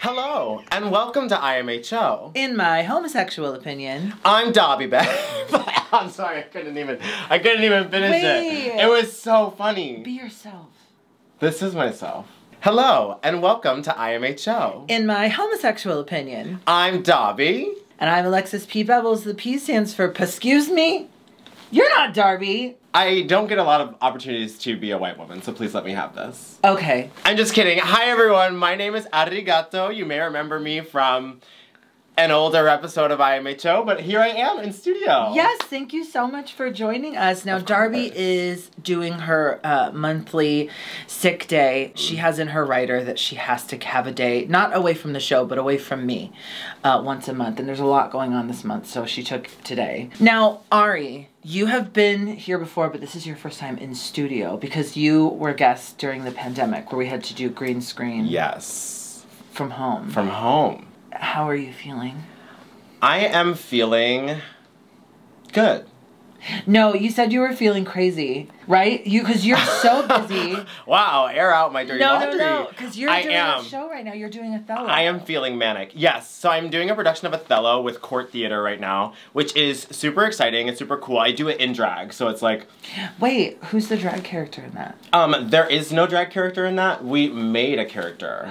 Hello, and welcome to IMHO. In my homosexual opinion, I'm Dobby Beck. I'm sorry, I couldn't even I couldn't even finish Wait. it. It was so funny. be yourself. This is myself. Hello, and welcome to IMHO. In my homosexual opinion, I'm Dobby. and I'm Alexis P. Bevels. The P stands for excuse me. You're not Darby. I don't get a lot of opportunities to be a white woman, so please let me have this. Okay. I'm just kidding. Hi everyone, my name is Ari Gato. You may remember me from an older episode of IMHO, but here I am in studio. Yes, thank you so much for joining us. Now, Darby is doing her uh, monthly sick day. She has in her writer that she has to have a day, not away from the show, but away from me uh, once a month. And there's a lot going on this month, so she took today. Now, Ari, you have been here before, but this is your first time in studio because you were guest during the pandemic where we had to do green screen Yes. from home. From home. How are you feeling? I am feeling good. No, you said you were feeling crazy, right? You because you're so busy. wow, air out my dirty no, laundry. no, no, no, because you're I doing am. a show right now. You're doing Othello. I am feeling manic. Yes, so I'm doing a production of Othello with Court Theater right now, which is super exciting and super cool. I do it in drag, so it's like, Wait, who's the drag character in that? um, there is no drag character in that. We made a character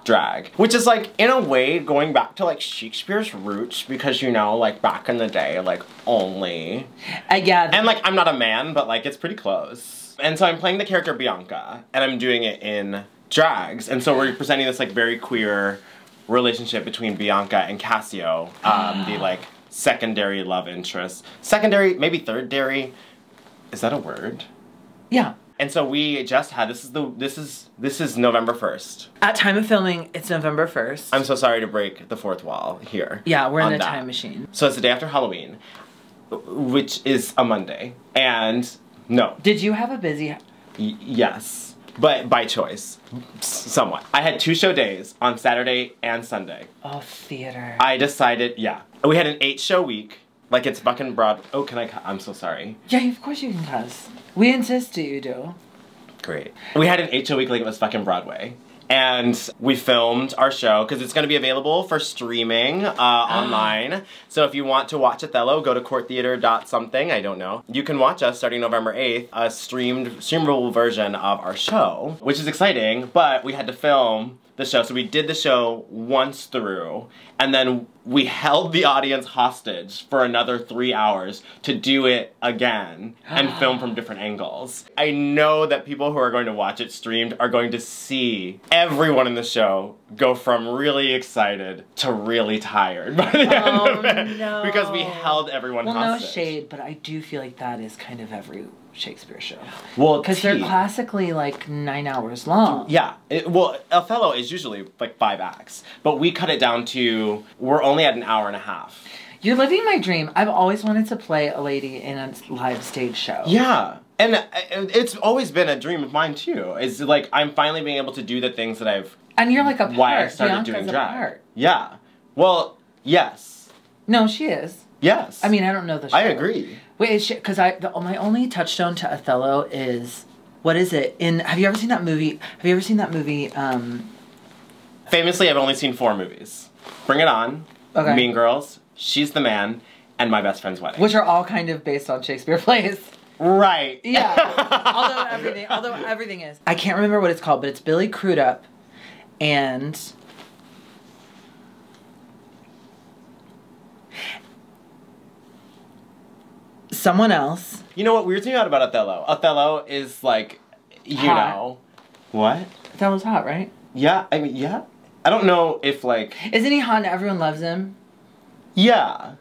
drag, which is like in a way going back to like Shakespeare's roots because you know, like back in the day, like only Uh, yeah. And like I'm not a man, but like it's pretty close. And so I'm playing the character Bianca, and I'm doing it in drags. And so we're presenting this like very queer relationship between Bianca and Cassio, um, the like secondary love interest. Secondary, maybe third dairy. Is that a word? yeah. And so we just had this is the this is this is November first. At time of filming, it's November first. I'm so sorry to break the fourth wall here. yeah, we're in a that. time machine. So it's the day after Halloween, which is a Monday. And no, Did you have a busy? Y- yes, but by choice, somewhat. I had two show days on Saturday and Sunday. Oh, theater. I decided, yeah, we had an eight show week. Like it's fucking broad. Oh, can I? I'm so sorry. yeah, of course you can cuss. We insist that you do. Great. We had an eight show week like it was fucking Broadway. And we filmed our show because it's going to be available for streaming uh, online. So if you want to watch Othello, go to courttheater.something. I don't know. You can watch us starting November 8th, a streamed, streamable version of our show, which is exciting, but we had to film the show. So we did the show once through, and then we held the audience hostage for another three hours to do it again and film from different angles. I know that people who are going to watch it streamed are going to see everyone in the show go from really excited to really tired by the end Oh, of it no. because we held everyone Well, no shade, but I do feel like that is kind of every Shakespeare show Well, because they're classically like nine hours long. Yeah, it, well, Othello is usually like five acts, but we cut it down to we're only at an hour and a half. You're living my dream. I've always wanted to play a lady in a live stage show. Yeah, and uh, it's always been a dream of mine too. Is like I'm finally being able to do the things that I've And you're like a part. why I started Bianca's doing drag. Yeah, well, yes, No, she is. yes. I mean, I don't know the show. I agree. Wait, because I the, my only touchstone to Othello is what is it? In have you ever seen that movie? Have you ever seen that movie? Um, Famously, I've only seen four movies: Bring It On, Okay. Mean Girls, She's the Man, and My Best Friend's Wedding. which are all kind of based on Shakespeare plays. right? Yeah. although everything, although everything is. I can't remember what it's called, but it's Billy Crudup, and. Someone else. You know what weirds me out about about Othello? Othello is like, you Hot. know, what? That was hot, right? Yeah, I mean, yeah. I don't know if like, Isn't he hot and everyone loves him? yeah.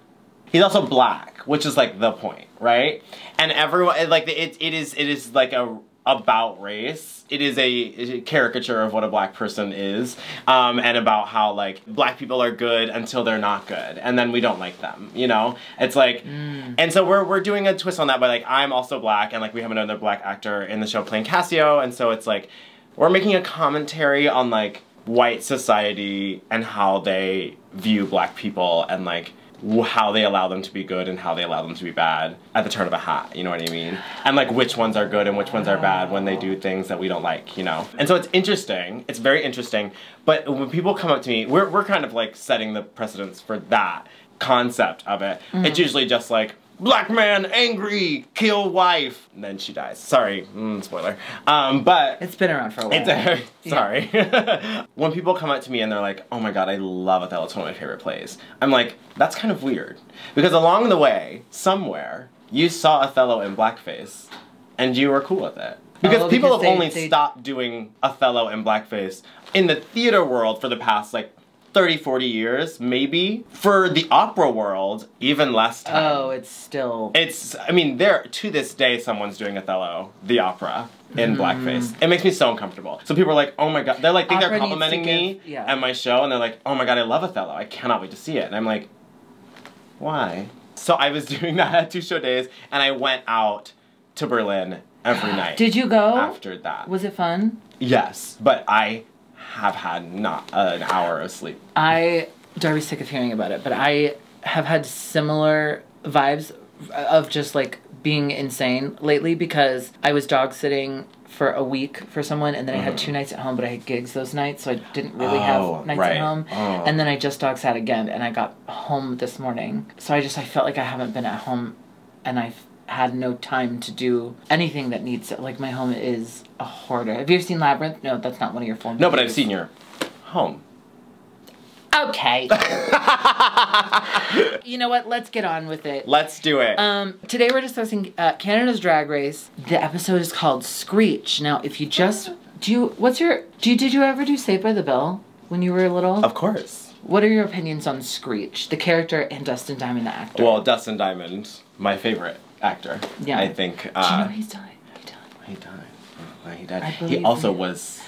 He's also black, which is like the point, right? And everyone like it, it is it is like a about race. It is a, caricature of what a black person is, um, and about how like black people are good until they're not good, and then we don't like them. You know, it's like, and so we're we're doing a twist on that by like I'm also black, and like we have another black actor in the show playing Cassio, and so it's like we're making a commentary on like white society and how they view black people and like how they allow them to be good and how they allow them to be bad at the turn of a hat. You know what I mean? And like which ones are good and which ones are bad when they do things that we don't like. You know? And so it's interesting. It's very interesting. But when people come up to me, we're we're kind of like setting the precedence for that concept of it. Mm-hmm. It's usually just like black man angry kill wife and then she dies sorry mm, spoiler um, but It's been around for a while. it's a, sorry. when people come up to me and they're like, "Oh my god, I love Othello. It's one of my favorite plays." I'm like, "That's kind of weird," because along the way, somewhere, you saw Othello in blackface, and you were cool with it. Because Oh, people because have they- only they- stopped doing Othello in blackface in the theater world for the past like 30, 40 years, maybe. For the opera world, even less time. Oh, it's still. It's, I mean, there, to this day, someone's doing Othello, the opera, in Mm-hmm. blackface. It makes me so uncomfortable. So people are like, oh my god, they're like, think Opera they're complimenting me give- yeah. at my show, and they're like, oh my god, I love Othello. I cannot wait to see it. And I'm like, why? So I was doing that at two show days, and I went out to Berlin every night. Did you go? After that. Was it fun? yes, but I have had not an hour of sleep. I Darby's sick of hearing about it, but I have had similar vibes of just like being insane lately because I was dog sitting for a week for someone and then I had two mm-hmm. nights at home, but I had gigs those nights, so I didn't really Oh, have nights right. at home. Oh. And then I just dog sat again and I got home this morning. So I just I felt like I haven't been at home and I've had no time to do anything that needs to like my home is a hoarder. Have you ever seen Labyrinth? No, that's not one of your full No, but I've seen your home. Okay. you know what? Let's get on with it. Let's do it. Um, today we're discussing uh, Canada's Drag Race. The episode is called Screech. Now, if you just do, you, what's your do you did you ever do Saved by the Bell when you were a little? of course. What are your opinions on Screech, the character, and Dustin Diamond, the actor? Well, Dustin Diamond, my favorite actor. Yeah. I think. do you Uh, know he's died? He died. he died. Oh, He died. He also he- was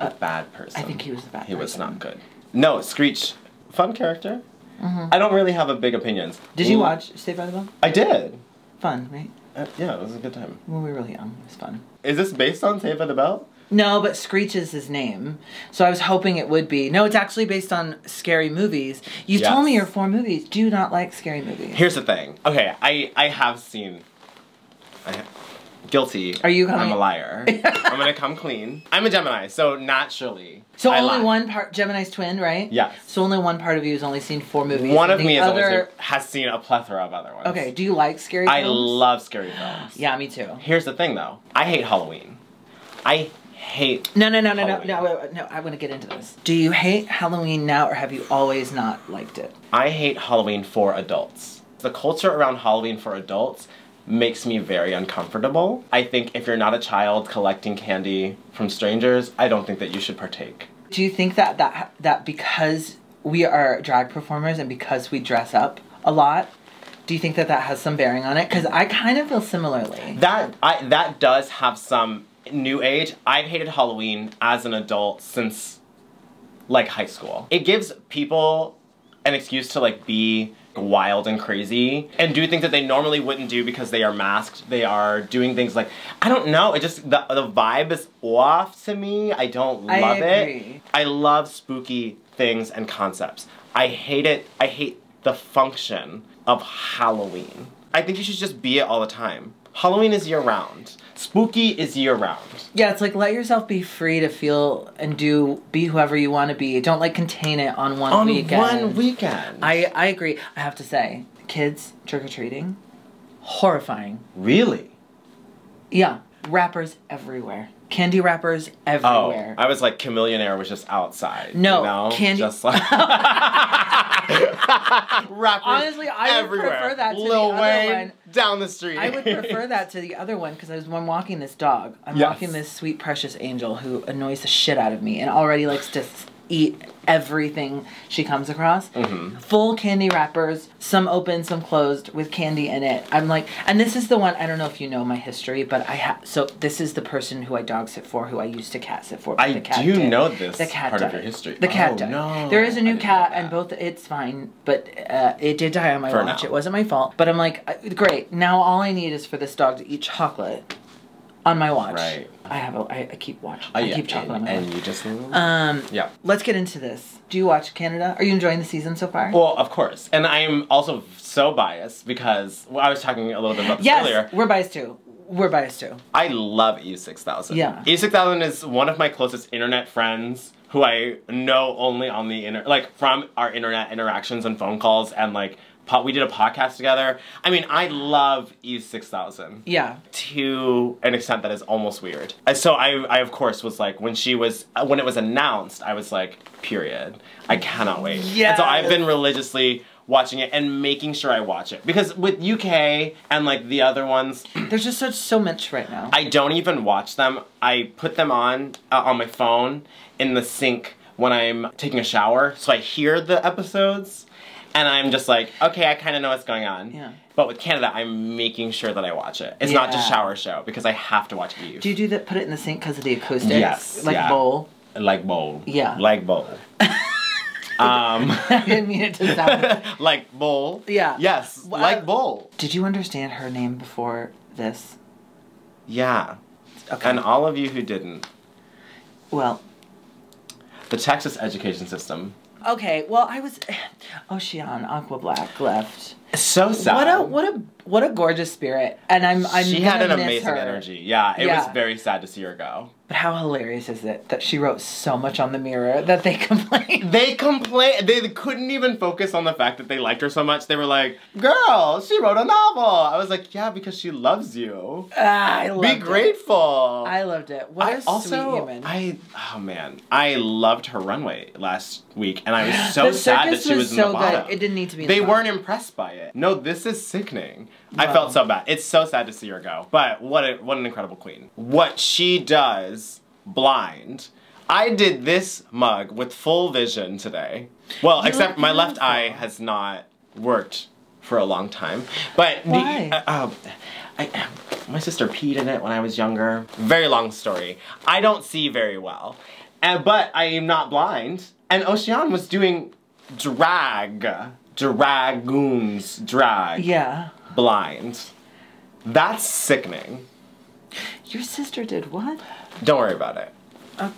a bad person. I think he was a bad He was not good. No, Screech, fun character. I don't really have a big opinions. Did you watch Saved by the Bell? I did. Fun, right? Uh, yeah, it was a good time. When we were really young, it was fun. Is this based on Saved by the Bell? No, but Screech is his name. So I was hoping it would be. No, it's actually based on scary movies. You Yes. told me your four movies. Do you not like scary movies? Here's the thing. Okay, I I have seen. I guilty. Are you I'm a liar. I'm gonna come clean. I'm a Gemini, so naturally. so I only lie. one part, Gemini's twin, right? Yes. So only one part of you has only seen four movies. One of me other... seen, has seen a plethora of other ones. Okay, do you like scary I films? love scary films. Yeah, me too. Here's the thing, though. I hate Halloween. I hate. No, no, no, no, no, Halloween. no, no. I want to get into this. Do you hate Halloween now, or have you always not liked it? I hate Halloween for adults. The culture around Halloween for adults makes me very uncomfortable. I think if you're not a child collecting candy from strangers, I don't think that you should partake. Do you think that that that because we are drag performers and because we dress up a lot, do you think that that has some bearing on it? Because I kind of feel similarly. That I that does have some new age. I've hated Halloween as an adult since like high school. It gives people an excuse to like be wild and crazy and do things that they normally wouldn't do because they are masked. They are doing things like I don't know. It just the the vibe is off to me. I don't I love it. I love spooky things and concepts. I hate it. I hate the function of Halloween. I think you should just be it all the time. Halloween is year round. Spooky is year round. Yeah, it's like let yourself be free to feel and do be whoever you want to be. Don't like contain it on one On weekend. one weekend. I I agree. I have to say, kids trick or treating, horrifying. really? Yeah, wrappers everywhere, candy wrappers everywhere. Oh, everywhere. I was like Chamillionaire was just outside. No, you know? candy- Just like rappers Honestly, I would prefer that to the Lil other Wayne one. down the street. I would prefer that to the other one because I was when walking this dog. I'm Yes. walking this sweet precious angel who annoys the shit out of me and already likes to eat everything she comes across. Mm-hmm. Full candy wrappers, some open, some closed, with candy in it. I'm like, and this is the one. I don't know if you know my history, but I have. So this is the person who I dog sit for, who I used to cat sit for. I the cat do died. know this The cat part died. of your history. The cat Oh, died. no. there is a new cat, and both it's fine, but uh, it did die on my For watch. now. It wasn't my fault. But I'm like, uh, great. Now all I need is for this dog to eat chocolate on my watch. Right. I have a. I, I keep watching. Oh, I yeah, keep on and, my and watch. you just Um, yeah. let's get into this. Do you watch Canada? Are you enjoying the season so far? Well, of course, and I'm also so biased because well, I was talking a little bit about this yes, earlier. we're biased too. We're biased too. I love Eve 6000. Yeah. Eve 6000 is one of my closest internet friends who I know only on the internet, like from our internet interactions and phone calls and like we did a podcast together. I mean, I love Eve 6000 Yeah. to an extent that is almost weird. Uh, So I, I of course was like when she was uh, when it was announced, I was like, period. I cannot wait. Yeah. so I've been religiously watching it and making sure I watch it because with UK and like the other ones, There's just such so much right now. I don't even watch them. I put them on uh, on my phone in the sink when I'm taking a shower, so I hear the episodes, and I'm just like, okay, I kind of know what's going on. Yeah. But with Canada, I'm making sure that I watch it. It's not just shower show because I have to watch Eve. do you do that? Put it in the sink because of the acoustics. Yes, Like yeah. bowl. like bowl. Yeah. Like bowl. um, I didn't mean it to sound. like bowl. Yeah. Yes. Well, like I- bowl. Did you understand her name before this? Yeah. Okay. And all of you who didn't, well, the Texas education system. Okay. Well, I was. Oh, Ocean Aqua Black left. So sad. What a what a what a gorgeous spirit, and I'm I'm she had an amazing her. energy. Yeah, it Yeah. was very sad to see her go. But how hilarious is it that she wrote so much on the mirror that they complained? They complained. They couldn't even focus on the fact that they liked her so much. They were like, "Girl, she wrote a novel." I was like, "Yeah, because she loves you. Ah, I loved it. Be it. grateful." I loved it. What a I also, sweet human. I oh man, I loved her runway last week, and I was so sad that she was, in so the bottom. good. It didn't need to be. they the weren't impressed by it. No, this is sickening. I felt so bad. It's so sad to see her go. But what a what an incredible queen. What she does blind. I did this mug with full vision today. Well, You except my left eye has not worked for a long time. But the- Why? uh, uh, I, my sister peed in it when I was younger. Very long story. I don't see very well, and but I am not blind. And Océane was doing drag, dragoons, drag, Yeah. Blind. That's sickening. Your sister did what? Don't worry about it. Oh,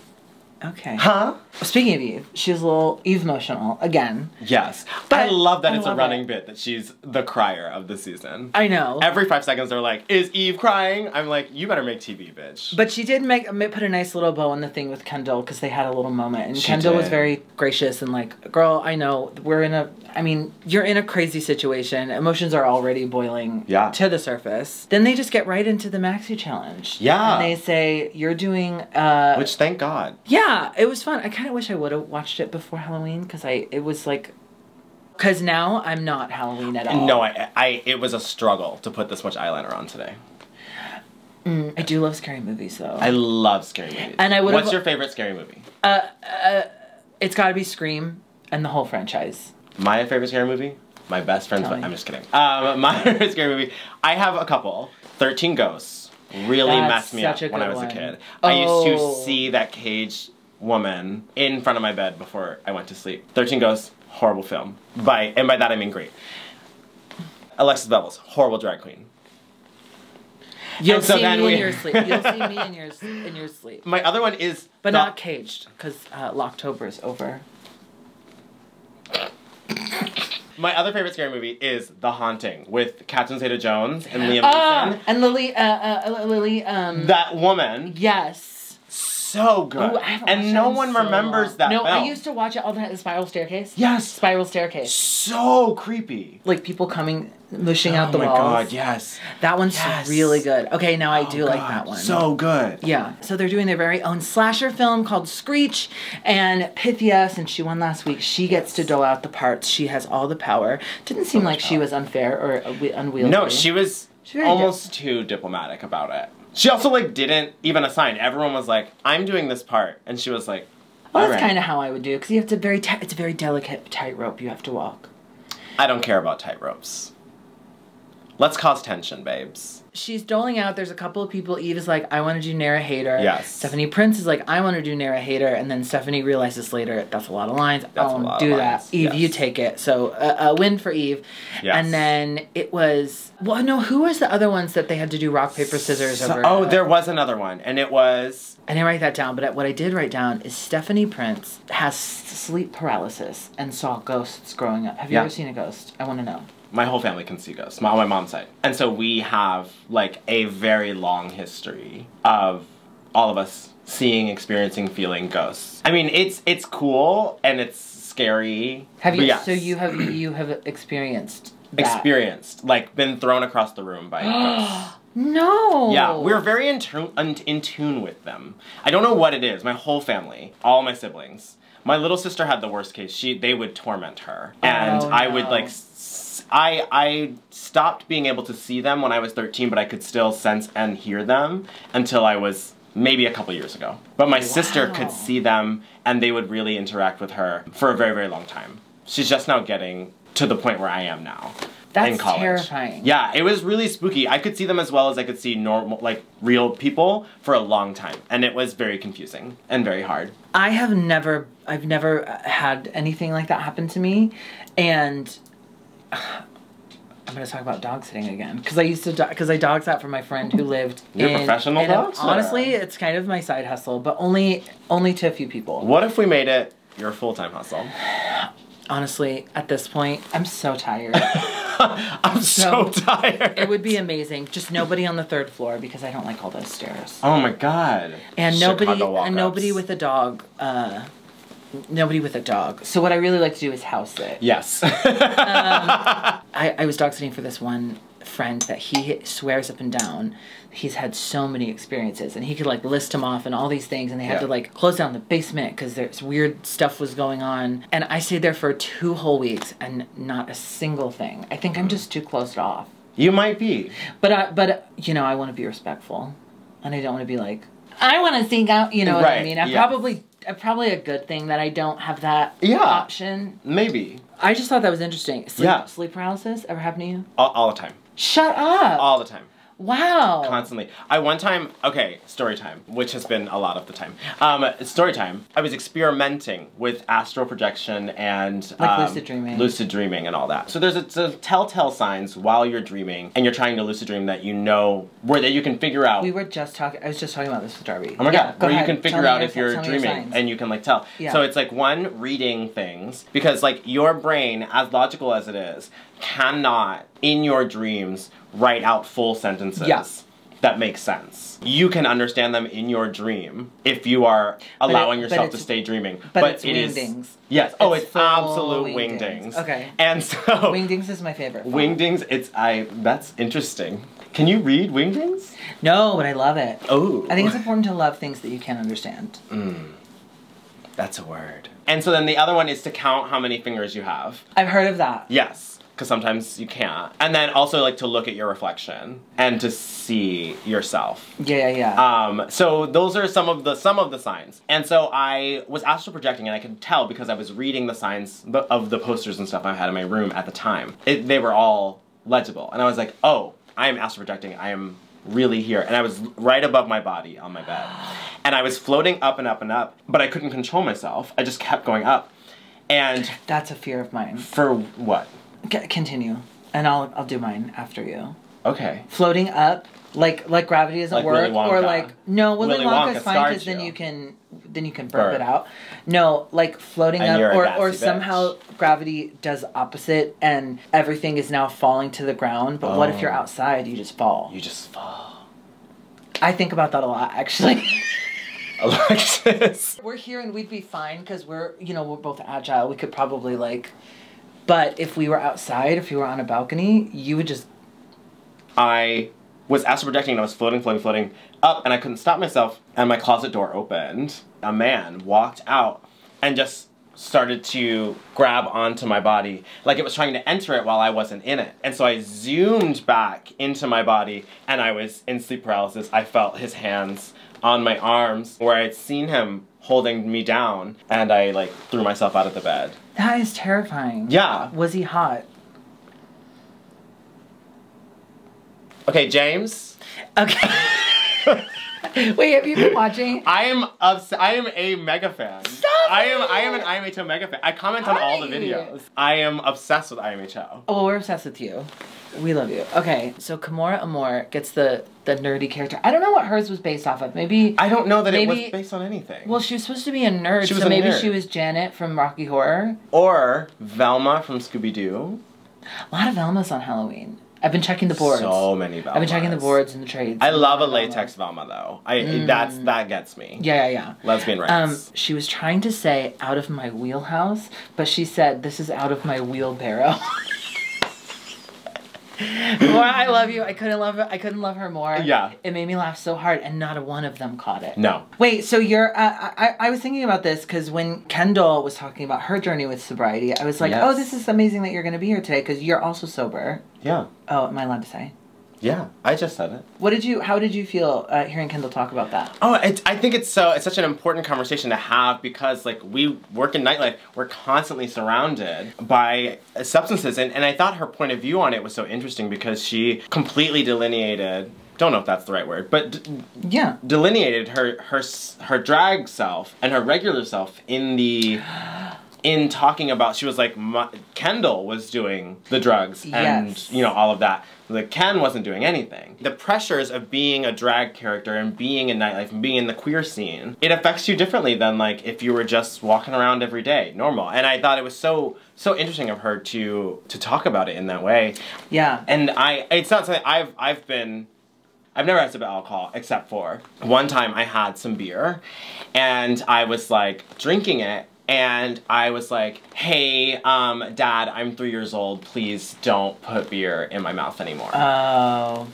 okay. Huh? Speaking of Eve, she's a little Eve emotional again. Yes. But I love that I it's a running it. bit that she's the crier of the season. I know. Every five seconds they're like, "Is Eve crying?" I'm like, "You better make TV, bitch." But she did make put a nice little bow on the thing with Kendall because they had a little moment, and She Kendall was very gracious and like, "Girl, I know we're in a. I mean, you're in a crazy situation. Emotions are already boiling Yeah. to the surface. Then they just get right into the maxi challenge. Yeah. and they say you're doing. uh Which, thank God. Yeah, it was fun. I kind of wish I would have watched it before Halloween because I it was like. Because now I'm not Halloween at all. No, I, I, it was a struggle to put this much eyeliner on today. Mm, I do love scary movies though. I love scary movies. And I would've- What's your favorite scary movie? uh, uh, it's got to be Scream and the whole franchise. My favorite scary movie? My best friend's. But. I'm just kidding. Um, my favorite scary movie. I have a couple. Thirteen Ghosts really That's messed me up when I was one. a kid. I used Oh. to see that caged woman in front of my bed before I went to sleep. Thirteen Ghosts, horrible film. By and by that I mean great. Alexis Bevels, horrible drag queen. You'll And see me we- in your sleep. You'll see me in your in your sleep, My other one is but the- not caged because uh, Locktober is over. My other favorite scary movie is The Haunting with Catherine Zeta-Jones and Liam Ah, Neeson. and Lily, uh, uh, Lily, um, That woman, yes. So good, Ooh, and no one so remembers long. that. No, film. I used to watch it all the time. The Spiral Staircase. Yes, Spiral Staircase. so creepy. Like people coming, mushing out oh the walls. oh my god, yes. That one's Yes. really good. Okay, now I Oh do like God, that one. So good. Yeah, so they're doing their very own slasher film called Screech, and Pythia, since she won last week, she gets to dole out the parts. She has all the power. Didn't seem like she was unfair or unwi- unwieldy. No, she was almost too diplomatic about it. She also like didn't even assign. Everyone was like, "I'm doing this part," and she was like, Well, that's "Alright." kind of how I would do because you have to very. T- it's a very delicate tightrope you have to walk. I don't care about tightropes. Let's cause tension, babes. She's doling out. There's a couple of people. Eve is like, I want to do Nara Hater. Yes. Stephanie Prince is like, I want to do Nara Hater. And then Stephanie realizes later, that's a lot of lines. That's I won't do that. Eve, you take it. So uh, a win for Eve. Yes. And then it was, well, no, who was the other ones that they had to do rock, paper, scissors So- over? oh, there was another one, and it was I didn't write that down, but what I did write down is Stephanie Prince has sleep paralysis and saw ghosts growing up. Have you Yeah. ever seen a ghost? I want to know. My whole family can see ghosts, my, on my mom's side, and so we have like a very long history of all of us seeing, experiencing, feeling ghosts. I mean, it's it's cool and it's scary. Have you? yes. So you have you have experienced that? experienced, like been thrown across the room by ghosts. No. Yeah, we're very in tune, in tune with them. I don't know what it is. My whole family, all my siblings. My little sister had the worst case. She they would torment her, oh, and Oh, I would like. I I stopped being able to see them when I was 13, but I could still sense and hear them until I was maybe a couple years ago. But my sister could see them, and they would really interact with her for a very very long time. She's just now getting to the point where I am now That's in college. terrifying. Yeah, it was really spooky. I could see them as well as I could see normal, like real people for a long time, and it was very confusing and very hard. I have never, I've never uh, had anything like that happen to me, and I'm gonna talk about dog sitting again because I used to because I dog sat for my friend who lived. You're a in, professional a- dog sitter. Honestly, it's kind of my side hustle, but only only to a few people. What if we made it your full time hustle? Honestly, at this point, I'm so tired. I'm so, So, tired. it would be amazing. Just nobody on the third floor because I don't like all those stairs. Oh my god. and nobody Chicago and nobody with a dog. Uh, nobody with a dog. So what I really like to do is house sit. Yes. I, I was dog sitting for this one friend that he swears up and down he's had so many experiences and he could like list them off and all these things and they had Yeah. to like close down the basement because there's weird stuff was going on and i stayed there for two whole weeks and not a single thing i think i'm mm. just too closed off you might be. but I, but you know i want to be respectful and i don't want to be like i want to sing out you know what i mean i yes. probably probably a good thing that i don't have that Yeah. option Maybe. i just thought that was interesting sleep, Yeah. sleep paralysis ever happen to you All, all the time. Shut up. All the time. Wow. constantly. I one time, okay, story time, which has been a lot of the time. Um, story time. I was experimenting with astral projection and Like um, lucid dreaming. lucid dreaming, and all that. So there's a, so telltale signs while you're dreaming and you're trying to lucid dream that you know where that you can figure out. We were just talking. I was just talking about this with Darby. Oh my Yeah, god, go where ahead. you can figure me out if you're tell your dreaming and you can like tell. Yeah. So it's like one reading things because like your brain, as logical as it is, cannot in your dreams write out full sentences. Yes. That makes sense. You can understand them in your dream if you are allowing it- yourself to stay dreaming. but it's it is- wingdings. Yes. Oh, It's it's, absolute wingdings. wingdings. Okay. And so Wingdings is my favorite. font. wingdings. It's I. That's interesting. Can you read wingdings? No, but I love it. Oh. I think it's important to love things that you can't understand. Mm. That's a word. And so then the other one is to count how many fingers you have. I've heard of that. Yes, because sometimes you can't. And then also like to look at your reflection and to see yourself. Yeah, yeah, yeah. Um, so those are some of the some of the signs. And so I was astral projecting, and I could tell because I was reading the signs of the posters and stuff I had in my room at the time. It, they were all legible, and I was like, oh, I am astral projecting. I am really here, and I was right above my body on my bed, and I was floating up and up and up, but I couldn't control myself. I just kept going up, and That's a fear of mine. for what? C- continue, and I'll I'll do mine after you. Okay. Floating up, like like gravity doesn't Like work, or like no Willy, Willy Wonka's Wonka fine because then you. can then you can burp, Burp. it out. No, like floating And up, or or bitch. somehow gravity does opposite, and everything is now falling to the ground. But what if you're Oh. outside? You just fall. You just fall. I think about that a lot, actually. Alexis. we're here and we'd be fine because we're you know we're both agile. We could probably like, but if we were outside, if you were on a balcony, you would just I was astral projecting and I was floating, floating, floating up, and I couldn't stop myself. And my closet door opened. A man walked out and just started to grab onto my body like it was trying to enter it while I wasn't in it. And so I zoomed back into my body and I was in sleep paralysis. I felt his hands on my arms where I'd seen him holding me down and I like threw myself out of the bed. that is terrifying. Yeah. Was he hot? Okay, James. Okay. Wait, have you been watching? I am obs- I am a mega fan. I am! I am an IMHO mega fan. I comment on all the videos. I am obsessed with IMHO. Oh, we're obsessed with you. We love you. Okay, so Kimora Amour gets the the nerdy character. I don't know what hers was based off of. Maybe. I don't know that it was based on anything. well, she was supposed to be a nerd, so a maybe nerd. she was Janet from Rocky Horror. or Velma from Scooby Doo. A lot of Velmas on Halloween. I've been checking the boards. So many Velmas. I've been checking the boards and the trades. I love a latex Velma though. I that's that gets me. Mm. Yeah, yeah, yeah. Lesbian rights. Um, she was trying to say out of my wheelhouse, but she said this is out of my wheelbarrow. I love you. I couldn't love her. I couldn't love her more. Yeah. It made me laugh so hard, and not a one of them caught it. no. Wait, so you're? Uh, I I was thinking about this because when Kendall was talking about her journey with sobriety, I was like, Yes. oh, this is amazing that you're going to be here today because you're also sober. Yeah. Oh, am I allowed to say? Yeah. I just said it. What did you? How did you feel uh, hearing Kendall talk about that? Oh, it, I think it's so it's such an important conversation to have because like we work in nightlife, we're constantly surrounded by substances, and and I thought her point of view on it was so interesting because she completely delineated. Don't know if that's the right word, but d- Yeah. delineated her her her drag self and her regular self in the in talking about she was like Kendall was doing the drugs and Yes. you know all of that like Ken wasn't doing anything the pressures of being a drag character and being in nightlife and being in the queer scene it affects you differently than like if you were just walking around every day normal and I thought it was so so interesting of her to to talk about it in that way Yeah. and I it's not something I've I've been I've never had sip of alcohol except for one time I had some beer and I was like drinking it and I was like, "Hey, um, dad, I'm 3 years old. Please don't put beer in my mouth anymore." Oh.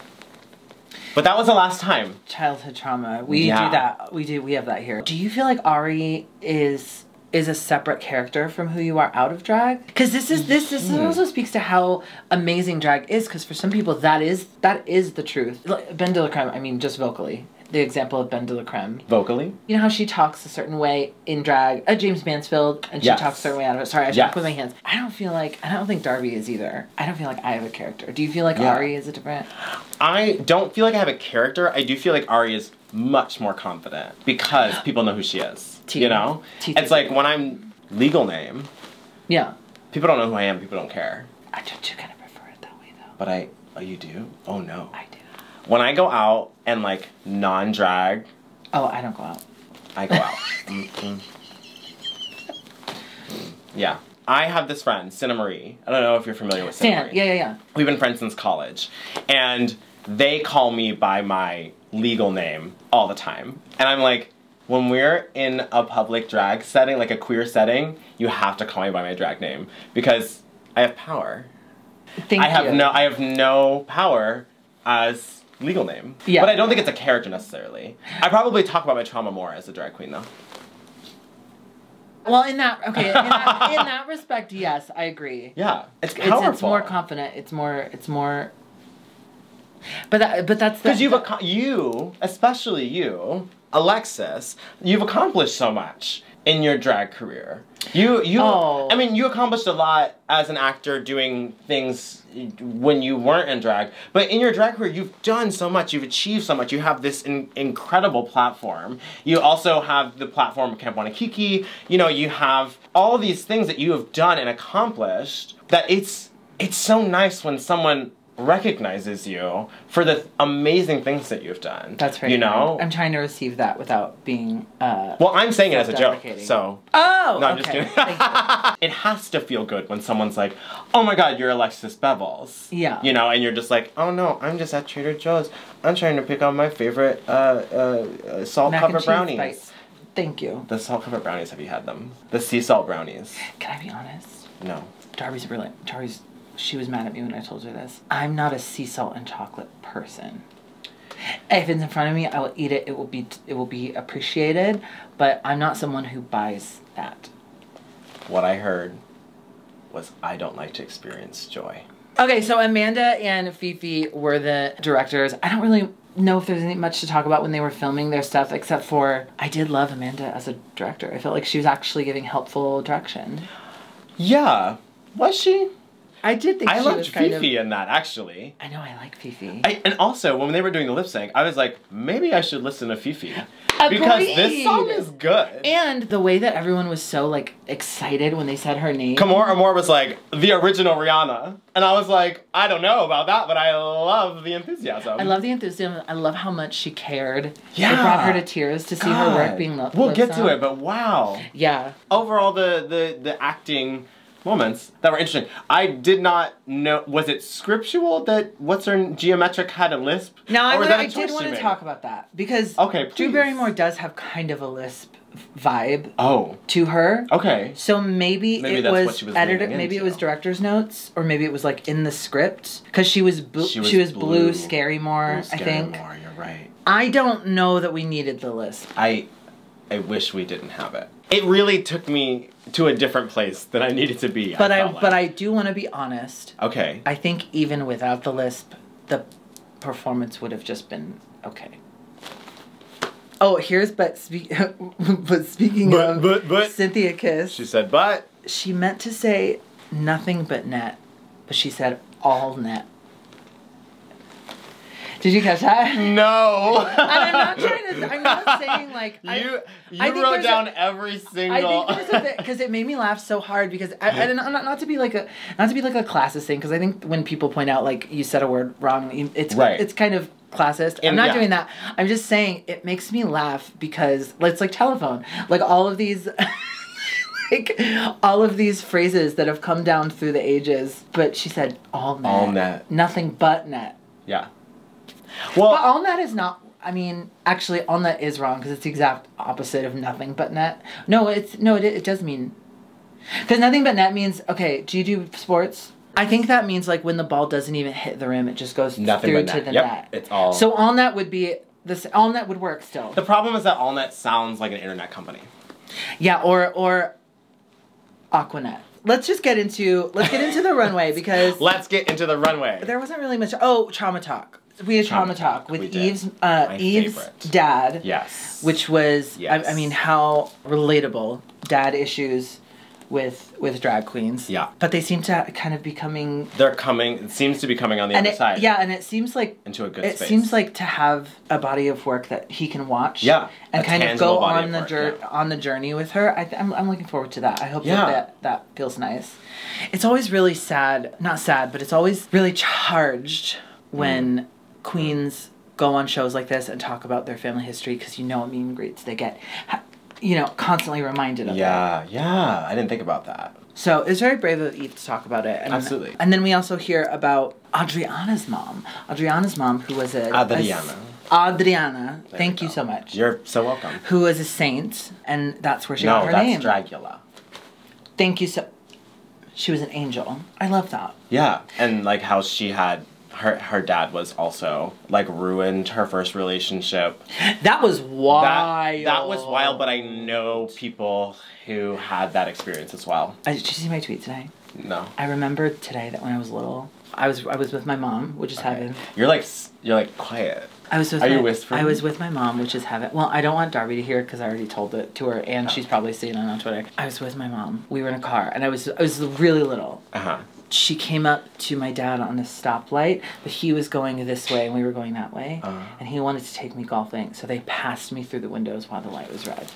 but that was the last time. childhood trauma. We Yeah. do that. We do. We have that here. Do you feel like Ari is is a separate character from who you are out of drag? Because this is this this Hmm. also speaks to how amazing drag is. Because for some people, that is that is the truth. Like, Ben de la Creme. I mean, just vocally. The example of Ben de la Creme. Vocally? You know how she talks a certain way in drag, uh, James Mansfield, and she Yes. talks a certain way out of it. Sorry, I Yes. talk with my hands. I don't feel like I don't think Darby is either. I don't feel like I have a character. Do you feel like Yeah. Ari is a different? I don't feel like I have a character. I do feel like Ari is much more confident because people know who she is. T- You know? T- It's like when I'm legal name, Yeah, people don't know who I am, people don't care. I do, do kind of prefer it that way though. But I oh you do? Oh no. I do. When I go out and like non-drag, Oh, I don't go out. I go out. Mm, mm. Yeah. I have this friend, Cinna Marie. I don't know if you're familiar with Cinna Marie. yeah, yeah, yeah. We've been friends since college. And they call me by my legal name all the time. And I'm like, when we're in a public drag setting, like a queer setting, you have to call me by my drag name because I have power. Thank I have you. no I have no power as legal name. Yeah. But I don't think it's a character necessarily. I probably talk about my trauma more as a drag queen though. Well, in that okay, in that, in that respect, yes, I agree. Yeah. It's It's, powerful. it's more confident. It's more. It's more. But that, but that's Because you've you, especially you, Alexis, you've accomplished so much in your drag career. You you Oh. I mean you accomplished a lot as an actor doing things when you weren't in drag, but in your drag career you've done so much, you've achieved so much. You have this in, incredible platform. You also have the platform of Camp Wannakiki. You know, you have all these things that you have done and accomplished that it's it's so nice when someone recognizes you for the amazing things that you've done. That's very. You know. I'm trying to receive that without being. uh well, I'm saying it as a joke, so Oh. no, I'm okay. just kidding. It has to feel good when someone's like, "Oh my God, you're Alexis Bevels." Yeah. You know, and you're just like, "Oh no, I'm just at Trader Joe's. I'm trying to pick out my favorite uh, uh, uh, salt Mac covered brownies." bites. Thank you. The salt covered brownies. Have you had them? The sea salt brownies. Can I be honest? No. Darby's really Darby's. She was mad at me when I told her this. I'm not a sea salt and chocolate person. If it's in front of me, I will eat it. It will be it will be appreciated, but I'm not someone who buys that. What I heard was I don't like to experience joy. Okay, so Amanda and Fifi were the directors. I don't really know if there's any much to talk about when they were filming their stuff, except for I did love Amanda as a director. I felt like she was actually giving helpful direction. Yeah. Was she? I did think I she loved was kind Fifi of. in that actually. I know I like Fifi. I, and also, when they were doing the lip sync, I was like, maybe I should listen to Fifi. Because this song is good. and the way that everyone was so like excited when they said her name. Kimora Amour was like, the original Rihanna. And I was like, I don't know about that, but I love the enthusiasm. I love the enthusiasm. I love how much she cared. Yeah. It brought her to tears to see her work being lo- We'll get to it, but wow. Yeah. Overall, the, the, the acting moments that were interesting. I did not know, was it scriptural that what's her Gia Metric had a lisp? No, I, Or was wanna- that a I did want to talk about that because Okay, Drew. Barrymore does have kind of a lisp vibe Oh, to her. okay. So maybe, Maybe it was, was edited. Maybe it was director's notes, or maybe it was like in the script because she was She she was was, blue, blue. scary more. Blue I think. You're right. I don't know that we needed the lisp. I I wish we didn't have it. It really took me to a different place than I needed to be. But I, felt like. but I do want to be honest. Okay. I think even without the lisp, the performance would have just been okay. Oh, here's but speak, but speaking But- of but- but- Synthia Kiss, She said, but she meant to say nothing but net, but she said all net. Did you catch that? no. And I'm not trying to. I'm not saying like I- You I you think wrote there's a- down every I single. think there's a because it made me laugh so hard because I, I don't, not, not to be like a not to be like a classist thing because I think when people point out like you said a word wrong it's Right. it's kind of classist. I'm not yeah. doing that. I'm just saying it makes me laugh because it's like telephone like all of these. Like all of these phrases that have come down through the ages, but she said all net, All net. nothing but net. yeah. But Well, all net is not. I mean, actually, all net is wrong because it's the exact opposite of nothing but net. No, it's no, it, it does mean because nothing but net means okay. Do you do sports? I think that means like when the ball doesn't even hit the rim, it just goes nothing through but to net. the Yep. net. It's all. So all net would be this. All net would work still. the problem is that AllNet sounds like an internet company. Yeah, or or Aquanet. Let's just get into let's get into the runway because Let's get into the runway. there wasn't really much. Oh, trauma talk. We had trauma, Trauma talk, with. Eve's uh, Eve's favorite. dad. yes. which was Yes. I, I mean how relatable dad issues with with drag queens Yeah. but they seem to kind of be coming They're coming. It seems to be coming on the and other it, side. yeah and it seems like Into a good it space. seems like to have a body of work that he can watch Yeah, and kind of go on of the work, yeah. on the journey with her I th- I'm, I'm looking forward to that i hope Yeah. that, that that feels nice it's always really sad not sad but it's always really charged when Mm. Queens go on shows like this and talk about their family history because you know what meet and greets they get you know constantly reminded of Yeah, yeah. I didn't think about that. so it's very brave of Eve to talk about it. And, Absolutely. And then we also hear about Adriana's mom. Adriana's mom, who was a Adriana. a- Adriana. There thank you go. so much. You're so welcome. who was a saint, and that's where she no, got her name. No, that's name. Dragula. Thank you so. She was an angel. I love that. Yeah, and like how she had her her dad was also like ruined her first relationship. That was wild. that was wild, but I know people who had that experience as well. Uh, Did you see my tweet today? No. I remember today that when I was little, I was I was with my mom, which is heaven. You're like you're like quiet. I was with Are you my, whispering? I was with my mom, which is heaven. Well, I don't want Darby to hear because I already told it to her, and she's probably seen it on Twitter. I was with my mom. We were in a car, and I was I was really little. Uh huh. She came up to my dad on a stoplight, but he was going this way, and we were going that way, Uh. and he wanted to take me golfing, so they passed me through the windows while the light was red.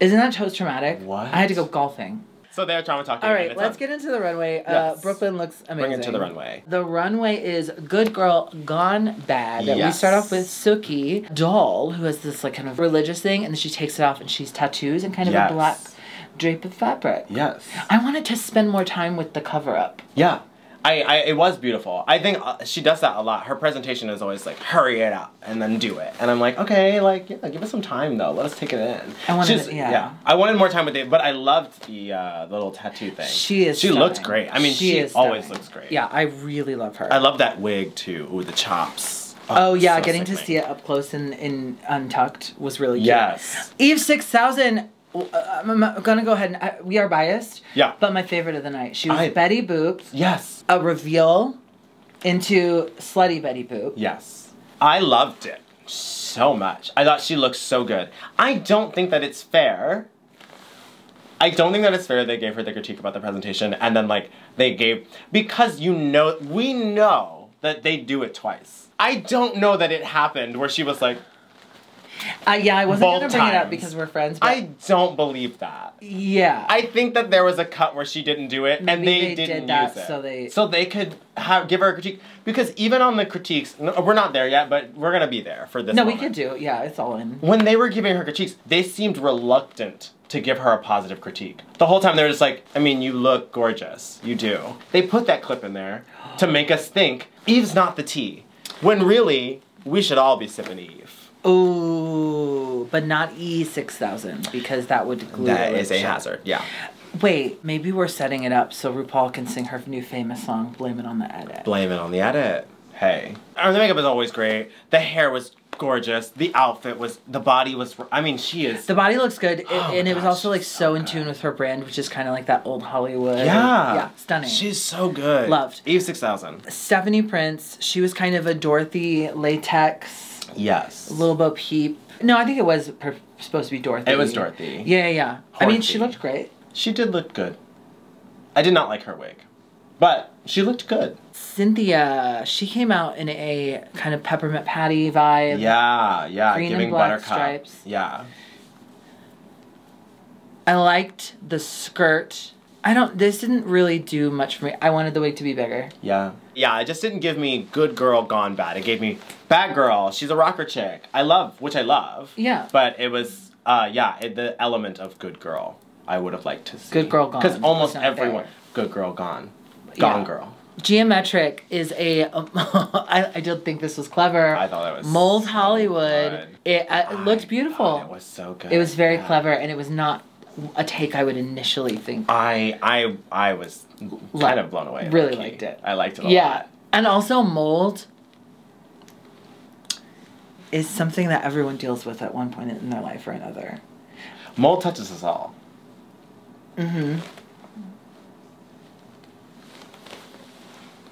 Isn't that post traumatic? What? I had to go golfing. So they're trauma talking. All and right, it's let's on. get into the runway. Uh, Brooklyn looks amazing. Bring it to the runway. The runway is Good Girl Gone Bad. We start off with Suki, doll, who has this like kind of religious thing, and then she takes it off and she's tattoos and kind of Yes. a black drape of fabric. Yes. I wanted to spend more time with the cover up. Yeah. I, I it was beautiful. I think uh, she does that a lot. Her presentation is always like, hurry it up and then do it. And I'm like, okay, like, yeah, give us some time though. Let us take it in. I wanted She's- it- yeah. I wanted more time with it, but I loved the uh, little tattoo thing. She is. She looked great. I mean, she, is always stunning. looks great. Yeah, I really love her. I love that wig too. Ooh, the chops. oh yeah, so getting to see it up close and, and untucked was really cute. Yes. Eve six thousand. Uh, I'm I'm gonna go ahead and uh, we are biased. Yeah. But my favorite of the night, she was I- Betty Boop. Yes. a reveal into slutty Betty Boop. Yes. I loved it so much. I thought she looked so good. I don't think that it's fair I don't think that it's fair they gave her the critique about the presentation and then like they gave because you know we know that they do it twice. I don't know that it happened where she was like, Uh, yeah, I wasn't Both gonna bring it up because we're friends. But I don't believe that. yeah, I think that there was a cut where she didn't do it, and they, they didn't did that use it, so they- so they could have give her a critique. Because even on the critiques, no, we're not there yet, but we're gonna be there for this. no, we could do. Yeah, it's all in. When they were giving her critiques, they seemed reluctant to give her a positive critique. The whole time they were just like, I mean, you look gorgeous, you do. They put that clip in there to make us think Eve's not the tea, when really we should all be sipping Eve. Ooh, but not E six thousand because that would glue That the is a shut. hazard. Yeah. Wait, maybe we're setting it up so RuPaul can sing her new famous song, "Blame It on the Edit." Blame it on the edit. Hey. Uh, the makeup is always great. The hair was gorgeous. The outfit was, the body was, I mean, she is. The body looks good, Oh my and it was gosh, also like so, so in tune with her brand, which is kind of like that old Hollywood. yeah. yeah, stunning. She's so good. Loved. Eve 6000. Stephanie Prince. She was kind of a Dorothy latex, Yes. little Bo Peep. No, I think it was per- supposed to be Dorothy. It was Dorothy. Yeah, yeah, yeah. I mean, she looked great. She did look good. I did not like her wig. But she looked good. Synthia, she came out in a kind of peppermint patty vibe. Yeah, yeah. Green and giving black buttercup. stripes. Yeah. I liked the skirt. I don't. This didn't really do much for me. I wanted the wig to be bigger. Yeah. Yeah, it just didn't give me good girl gone bad. It gave me bad girl. She's a rocker chick. I love, which I love. Yeah. But it was, uh, yeah, it, the element of good girl. I would have liked to see. Good girl gone Because almost everyone, there. good girl gone, gone Yeah. girl. Gia Metric is a. I, I did think this was clever. I thought that was Mold so Hollywood. good. It, uh, it looked beautiful. It was so good. It was very Yeah. clever, and it was not a take I would initially think. I I I was kind of blown away. Really low-key. liked it. I liked it a yeah, lot. and also mold is something that everyone deals with at one point in their life or another. Mold touches us all. Mm-hmm.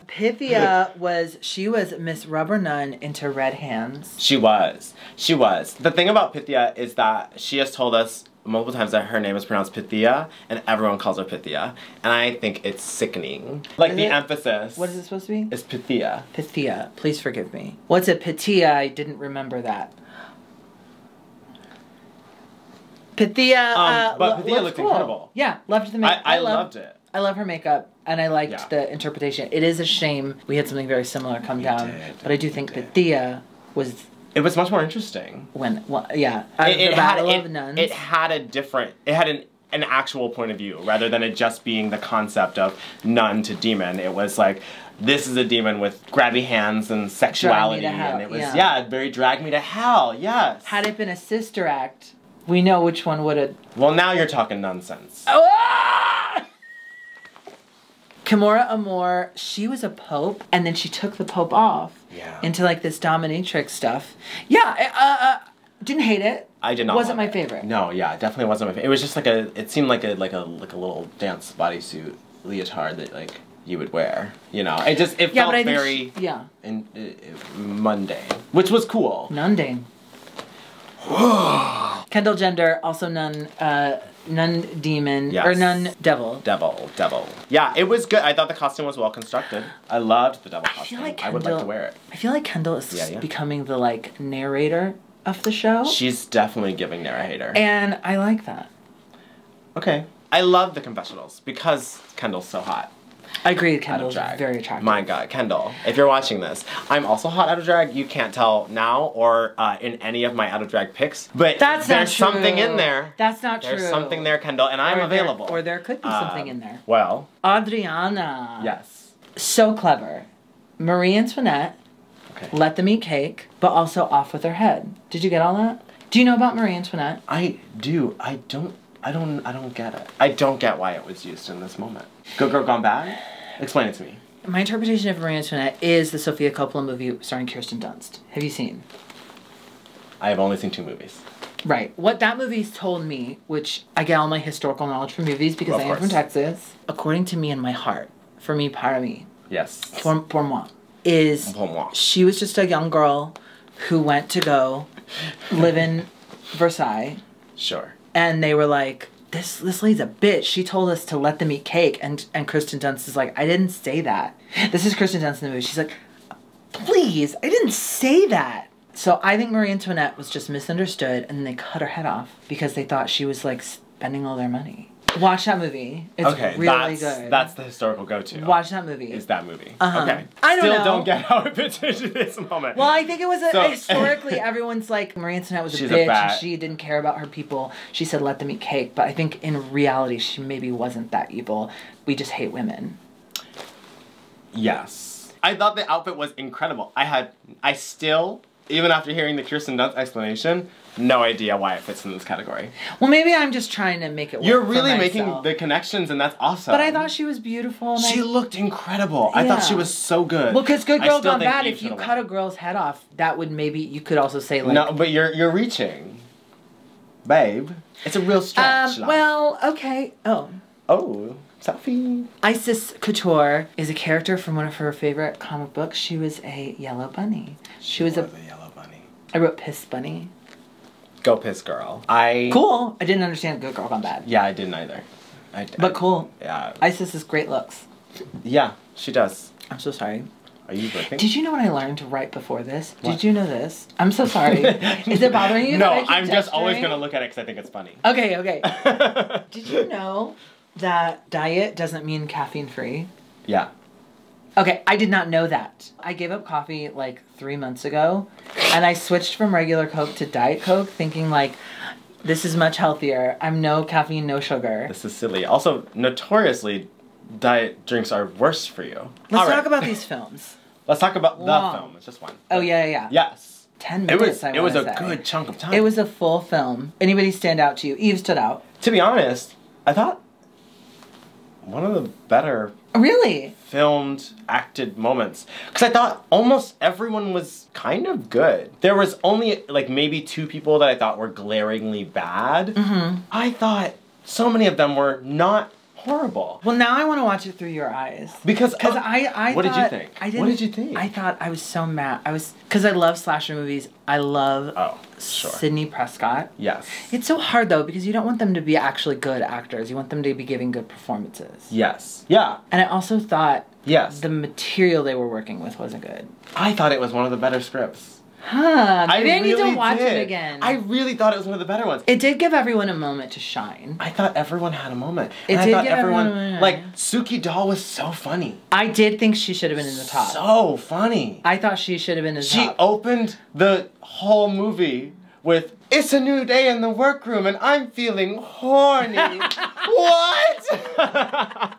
Pythia was she was Miss Rubber Nun into Red Hands. She was. She was. The thing about Pythia is that she has told us multiple times that her name is pronounced Pythia, and everyone calls her Pythia. And I think it's sickening. Like Is the it? emphasis. What is it supposed to be? It's Pythia. Pythia. Please forgive me. What's a Pythia? I didn't remember that. Pythia. Um, uh, but Pythia looked cool. incredible. Yeah, loved the I, makeup. I loved it. I love her makeup, and I liked Yeah. the interpretation. It is a shame we had something very similar come We down, did, but I do think did. Pythia was It was much more interesting. when, well, yeah, of It, the it had Battle it, Nuns. it had a different. It had an an actual point of view rather than it just being the concept of nun to demon. It was like. This is a demon with grabby hands and sexuality, and it was yeah. yeah, very drag me to hell. Yes. had it been a sister act, we know which one would have. well, now you're talking nonsense. Ah! Kimora Amour, she was a pope, and then she took the pope off Yeah. into like this dominatrix stuff. Yeah, uh, uh, didn't hate it. I did not. Wasn't my it. favorite. No, yeah, it definitely wasn't my favorite. It was just like a. It seemed like a like a like a little dance bodysuit leotard that like you would wear. You know, it just it Yeah, felt but I think very she- yeah, in, uh, mundane, which was cool. Nundane. Kendall Gender, also nun, uh, nun demon or nun devil. Devil, devil. Yeah, it was good. I thought the costume was well constructed. I loved the devil I feel costume. like I would like to wear it. I feel like Kendall is Yeah, yeah. becoming the like narrator of the show, She's definitely giving narrator. and I like that. okay. I love the confessionals because Kendall's so hot. I agree. Kendall's very attractive. My God, Kendall, if you're watching this, I'm also hot out of drag. You can't tell now or uh, in any of my out of drag pics, but That's there's something in there. That's not There's true. There's something there, Kendall, and I'm Or there- available. or there could be something Um, in there. Well, Adriana. yes. So clever. Marie Antoinette Okay. let them eat cake, but also off with her head. Did you get all that? Do you know about Marie Antoinette? I do. I don't. I don't. I don't get it. I don't get why it was used in this moment. Good Girl Gone Bad. Explain it to me. My interpretation of Marie Antoinette is the Sofia Coppola movie starring Kirsten Dunst. Have you seen? I have only seen two movies. Right. What that movie's told me, which I get all my historical knowledge from movies because Of I am from. Texas, according to me in my heart, for me, para me. Yes. pour, pour moi, is Pour moi. she was just a young girl who went to go live in Versailles Sure. And they were like, this this lady's a bitch. She told us to let them eat cake, and and Kristen Dunst is like, I didn't say that. This is Kristen Dunst in the movie. She's like, please, I didn't say that. So I think Marie Antoinette was just misunderstood, and then they cut her head off because they thought she was like spending all their money. Watch that movie. It's Okay, really that's good. that's the historical go-to. Watch that movie. is that movie? Uh-huh. Okay. I don't Still know. don't get how it fits into this moment. Well, I think it was a, So- historically everyone's like Marie Antoinette was a She's a bitch and she didn't care about her people. She said let them eat cake, but I think in reality she maybe wasn't that evil. We just hate women. Yes. I thought the outfit was incredible. I had, I still, even after hearing the Kirsten Dunst explanation, no idea why it fits in this category. Well, maybe I'm just trying to make it. Work You're really making the connections, and that's awesome. But I thought she was beautiful. And she I, looked incredible. I thought she was so good. well, because Good Girl Gone Bad. If you cut a girl's head off, that would maybe you could also say like. no, but you're you're reaching, babe. It's a real stretch. Um. Well. Okay. Oh. oh, selfie. Icesis Couture is a character from one of her favorite comic books. She was a yellow bunny. She was a. the yellow bunny. I wrote Piss Bunny. Go piss, girl. I Cool. I didn't understand Good Girl Gone Bad. Yeah, I didn't either. I, But I- cool. Yeah, Icesis is great looks. yeah, she does. I'm so sorry. Are you looking? Did you know what I learned right before this? What? Did you know this? I'm so sorry. is it bothering you? No, that I keep I'm just always gonna look at it because I think it's funny. Okay, okay. Did you know that diet doesn't mean caffeine free? yeah. Okay, I did not know that. I gave up coffee like three months ago, and I switched from regular Coke to Diet Coke, thinking like, this is much healthier. I'm no caffeine, no sugar. This is silly. Also, notoriously, diet drinks are worse for you. Let's All right. talk about these films. Let's talk about Long. the film. It's just one. Oh yeah, yeah. Yes. Ten It minutes. was. I It was a say. good chunk of time. It was a full film. Anybody stand out to you? Eve stood out. To be honest, I thought one of the better Really? Filmed acted moments. Because i thought almost everyone was kind of good. There was only like maybe two people that i thought were glaringly bad. Mm-hmm. i thought so many of them were not horrible Well, now I want to watch it through your eyes. because Because uh, I, I what did you thought- think I didn't, what did you think I thought I was so mad. I was because I love slasher movies. I love oh sure Sidney Prescott. yes It's so hard though because you don't want them to be actually good actors. You want them to be giving good performances. yes yeah And I also thought yes the material they were working with wasn't good. i thought it was one of the better scripts Huh? Maybe I, need really to watch did. it again. i really thought it was one of the better ones it did give everyone a moment to shine. I thought everyone had a moment. It and I did thought give everyone, everyone like Suki Doll was so funny. I did think she should have been in the top. So funny. I thought she should have been in the she top. She opened the whole movie with "It's a new day in the workroom and I'm feeling horny." what?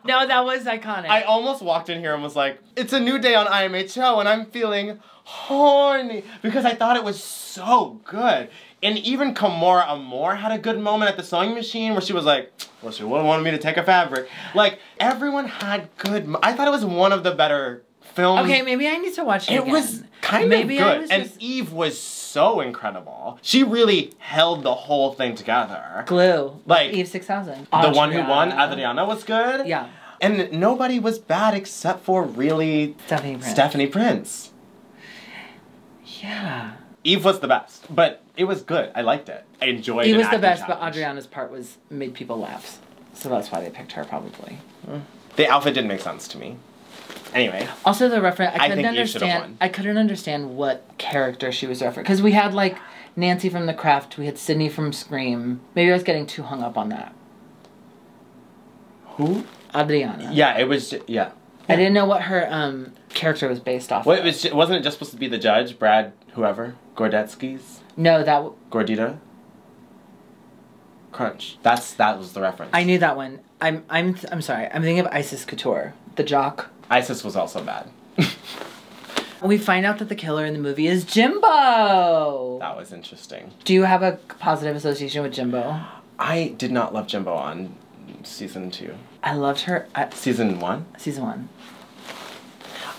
no, that was iconic. I almost walked in here and was like, "It's a new day on IMHO and I'm feeling horny" because I thought it was so good. And even Kimora Amour had a good moment at the sewing machine where she was like, "Well, she wouldn't want me to take a fabric." Like everyone had good. I thought it was one of the better films. okay, maybe I need to watch it, It again. was kind maybe of good. was And just Eve was so incredible. She really held the whole thing together. glue. Like, Eve Six Thousand. The one who won, Adriana, was good. Yeah, And nobody was bad except for really Stephanie Prince. Stephanie Prince. Yeah. Eve was the best, but it was good. I liked it. I enjoyed it. Eve was the best, but. Adriana's part was made people laugh. So that's why they picked her probably. The outfit didn't make sense to me. Anyway, Also, the reference I I couldn't should've understand. won. I couldn't understand what character she was referring because we had like Nancy from The Craft, we had Sydney from Scream. Maybe I was getting too hung up on that. who? Adriana. Yeah, it was. Yeah. I didn't know what her um character was based off. Well, of. it was. Wasn't it just supposed to be the judge, Brad, whoever, Gordetsky's, no, that w- Gordita, Crunch. That's that was the reference. I knew that one. I'm I'm I'm sorry. I'm thinking of Icesis Couture, the jock. Icesis was also bad. We find out that the killer in the movie is Jimbo. that was interesting. Do you have a positive association with Jimbo? I did not love Jimbo on season two. I loved her at Season one, season one.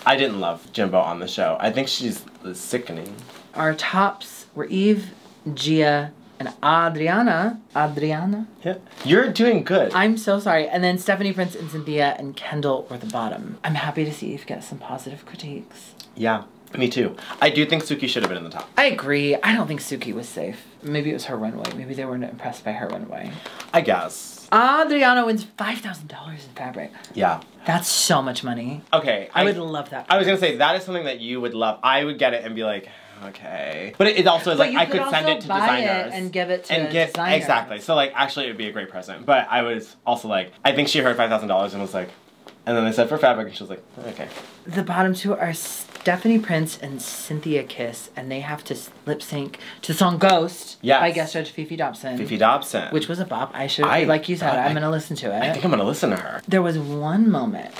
I didn't love Jimbo on the show. I think she's sickening. Our tops were Eve, Gia, and Adriana. Adriana. Yeah, you're doing good. I'm so sorry. And then Stephanie Prince and Synthia and Kendall were the bottom. I'm happy to see Eve get some positive critiques. yeah, Me too. I do think Suki should have been in the top. I agree. I don't think Suki was safe. Maybe it was her runway. Maybe they weren't impressed by her runway. I guess. Adriana wins five thousand dollars in fabric. Yeah. That's so much money. Okay. I, would love that. I was gonna say that is something that you would love. I would get it and be like, okay. But it, it also is But like I could could send it to buy it designers and give it to and designer. exactly. So like actually it would be a great present. But I was also like I think she heard five thousand dollars and was like, and then they said for fabric and she was like, okay. The bottom two are Stephanie Prince and Synthia Kiss, and they have to lip sync to the song "Ghost" Yes. by guest judge Fefe Dobson, Fefe Dobson. which was a bop. I should, I- like you said, I- I'm gonna listen to it. I think I'm gonna listen to her. there was one moment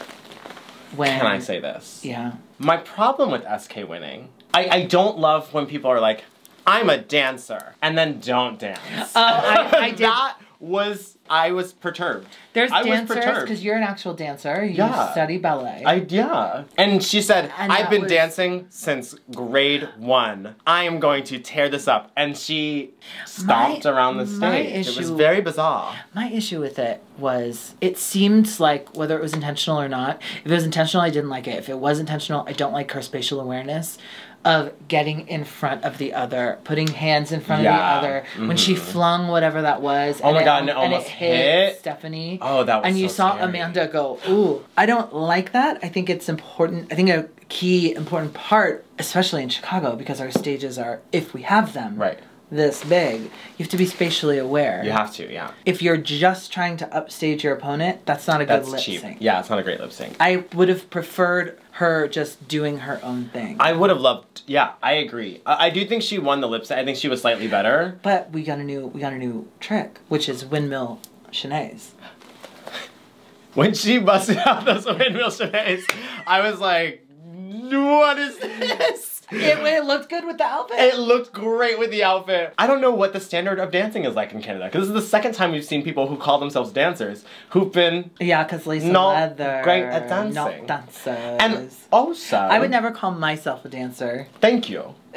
when Can I say this? Yeah. My problem with SK winning, I, I don't love when people are like, I'm a dancer, and then don't dance. Uh, I- I did- that was, I was perturbed. There's I was dancers perturbed. because you're an actual dancer. You Yeah. study ballet. I yeah. And she said, And I've been was- dancing since grade one. I am going to tear this up. And she stomped My- around the stage. it was very bizarre. My issue with it was it seemed like whether it was intentional or not. If it was intentional, I didn't like it. If it was intentional, I don't like her spatial awareness of getting in front of the other, putting hands in front Yeah. of the other. When she Mhm. flung whatever that was, Oh my it- God, and it almost hit. Stephanie. Oh, that was and you saw scary. Amanda go, "Ooh, I don't like that." I think it's important. I think a key important part, especially in Chicago, because our stages are, if we have them, Right. This big, you have to be spatially aware You have to, yeah. if you're just trying to upstage your opponent, that's not a That's good lip cheap. sync. Yeah, it's not a great lip sync. I would have preferred her just doing her own thing. I would have loved. Yeah, I agree. I, I do think she won the lip sync. I think she was slightly better. but we got a new we got a new trick, which is windmill chaînés. When she busted out those windmill chaînés, I was like, "What is this?" It, it looked good with the outfit. It looked great with the outfit. I don't know what the standard of dancing is like in Canada because this is the second time we've seen people who call themselves dancers who've been yeah, because Lisa Not Leather. great at dancing. Not dancers. and also. I would never call myself a dancer. Thank you.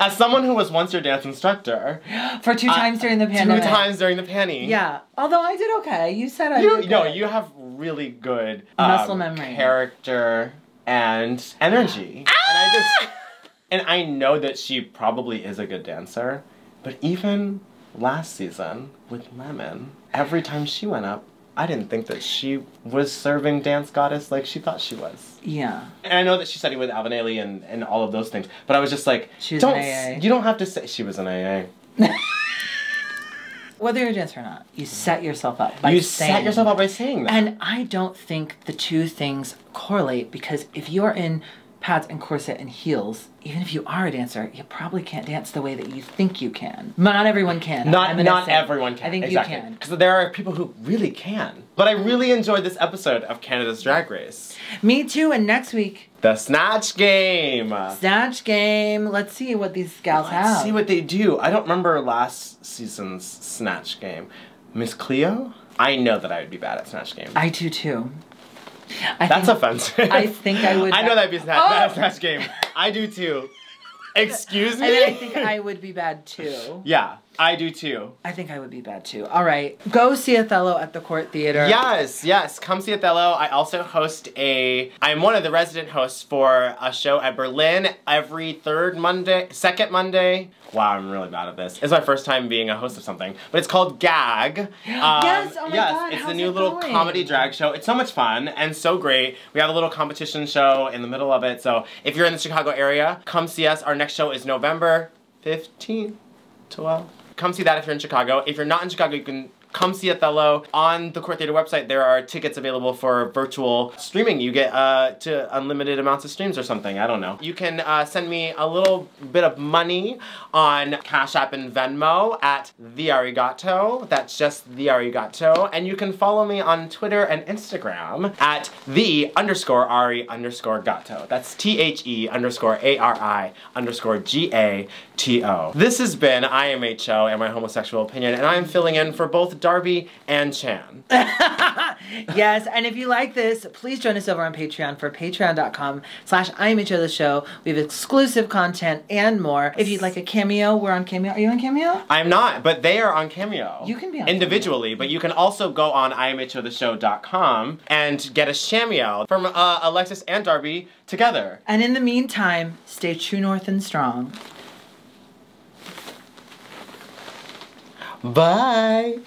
As someone who was once your dance instructor, For two times during the pandemic. two times during the penny. Yeah. Although I did okay. You said I You did no, good. you have really good Muscle um, memory. character and energy. And I ah! just and I know that she probably is a good dancer, but even last season with Lemon, every time she went up, I didn't think that she was serving dance goddess like she thought she was. Yeah. And I know that she studied with Alvin Ailey and, and all of those things, but I was just like, She was don't an AA. you don't have to say she was an AA. Whether you're a dancer or not, you set yourself up by you saying set yourself up by saying that. And I don't think the two things correlate because if you're in pads and corset and heels, even if you are a dancer, you probably can't dance the way that you think you can. Not everyone can. Not not say. everyone can. I think exactly. you can. Because there are people who really can. But I really enjoyed this episode of Canada's Drag Race. Me too. And next week, The Snatch Game. snatch game. Let's see what these gals have. Let's see what they do. I don't remember last season's Snatch Game. Miss Cleo? I know that I would be bad at Snatch Game. I do too. I That's think, offensive. I think I would. I know that'd be snatch, Oh! Snatch Game. I do too. Excuse me? then I think I would be bad too. Yeah, I do too. I think I would be bad too. All right, go see Othello at the Court Theater. Yes, yes. Come see Othello. I also host a. I'm one of the resident hosts for a show at Berlin every third Monday, second Monday. Wow, I'm really bad at this. It's my first time being a host of something, but it's called Gag. Um, Yes, oh my yes, God, it's the new it little going? comedy drag show. It's so much fun and so great. We have a little competition show in the middle of it. So if you're in the Chicago area, come see us. Our next show is November 15th, 12. Come see that if you're in Chicago. If you're not in Chicago, you can come see Othello. On the Court Theater website, there are tickets available for virtual streaming. You get uh, to unlimited amounts of streams or something. I don't know. You can uh, send me a little bit of money on Cash App and Venmo at the Arigato. That's just the Arigato. And you can follow me on Twitter and Instagram at the underscore Ari underscore Gato. That's T H E underscore A R I underscore G A T O. This has been IMHO and my homosexual opinion, and I am filling in for both Darby and Chan. yes, and if you like this, please join us over on Patreon for patreon.com slash IMHO the show. We have exclusive content and more. If you'd like a cameo, we're on Cameo. Are you on Cameo? I'm not, but they are on Cameo. You can be on individually, but you can also go on imhotheshow.com and get a cameo from uh, Alexis and Darby together. And in the meantime, stay true north and strong. Bye,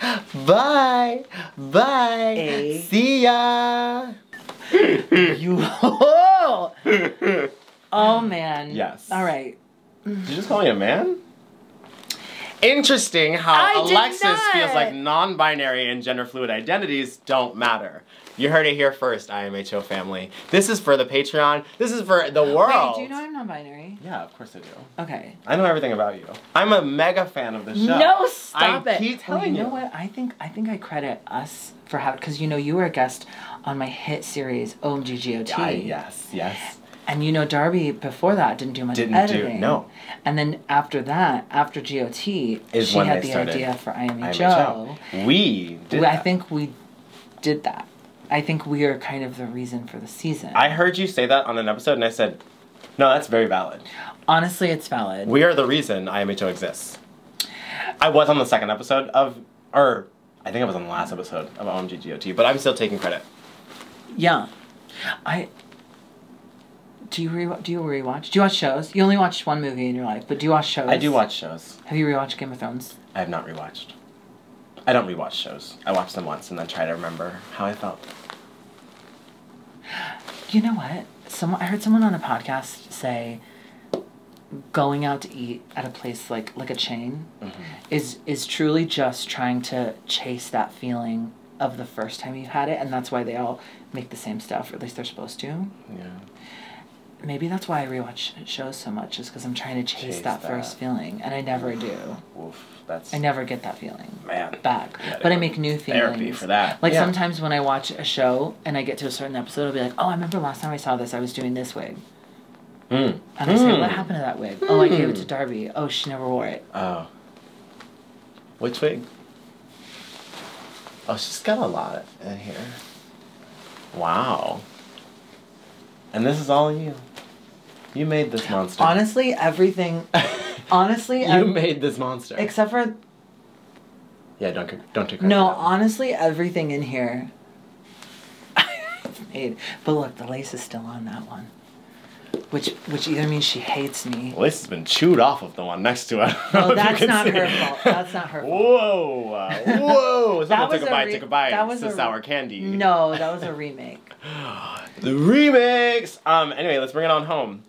bye, bye. See ya. You. oh oh, man. Yes. All right. Did you just call me a man? Interesting how I Alexis feels like non-binary and gender fluid identities don't matter. You heard it here first, IMHO family. This is for the Patreon. This is for the world. Wait, do you know I'm non-binary? Yeah, of course I do. Okay. I know everything about you. I'm a mega fan of the show. No, stop I it. keep Well, telling you know what? I think I think I credit us for having because you know you were a guest on my hit series O M G G O T. I, yes, yes. And you know Darby before that didn't do much Didn't do- editing. no. And then after that, after GOT, Is she when had they the started idea for IMHO. IMHO. We did I that. think we did that. I think we are kind of the reason for the season. I heard you say that on an episode, and I said, "No, that's very valid. Honestly, it's valid. We are the reason IMHO exists." I was on the second episode of, or I think I was on the last episode of OMG GOT, but I'm still taking credit. yeah. I. Do you re do you rewatch? Do you watch shows? You only watched one movie in your life, but do you watch shows? I do watch shows. Have you rewatched Game of Thrones? I have not rewatched. I don't rewatch shows. I watch them once and then try to remember how I felt. You know what? Someone I heard someone on a podcast say going out to eat at a place like like a chain Mm-hmm. is is truly just trying to chase that feeling of the first time you've had it and that's why they all make the same stuff or at least they're supposed to. Yeah. Maybe that's why I rewatch shows so much is because I'm trying to chase, Chase that, that. first feeling and I never do. Oof. That's I never get that feeling man. back. But I make new feelings. Therapy for that. Like Yeah. sometimes when I watch a show and I get to a certain episode, I'll be like, "Oh, I remember last time I saw this, I was doing this wig," Mm. and I say, Mm. "What happened to that wig? Oh, I gave it to Hmm. Darby. Oh, she never wore it. Oh. Which wig? Oh, she's got a lot in here. Wow. And this is all you. You made this monster. Honestly, everything. honestly, you ev- made this monster. except for yeah, don't don't take no, that. honestly, everything in here. Made, but look, the lace is still on that one, which which either means she hates me. Well, this has been chewed off of the one next to it. Oh, that's not her fault. That's not her fault. Whoa! uh, Whoa! Someone was took a bite, took a bite. that was It's a- sour candy. No, that was a remake. The remix. Um. Anyway, let's bring it on home.